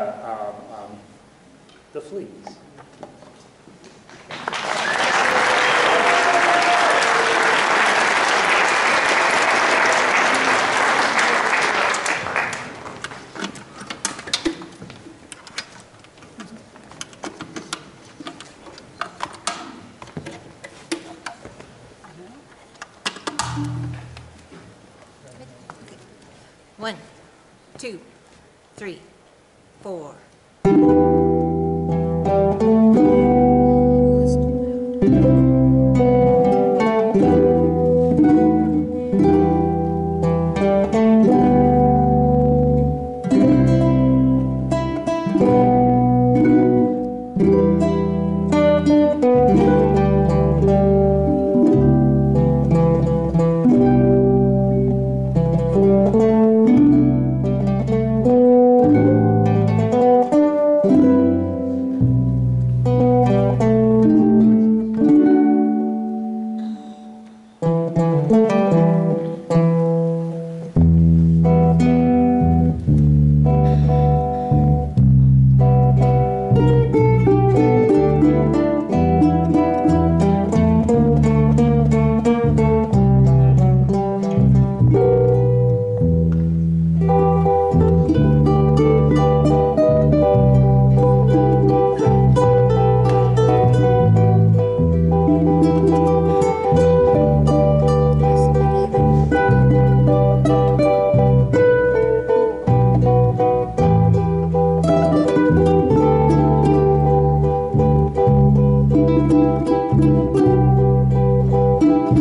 um, um, the fleas. One, two, three, four.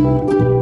Thank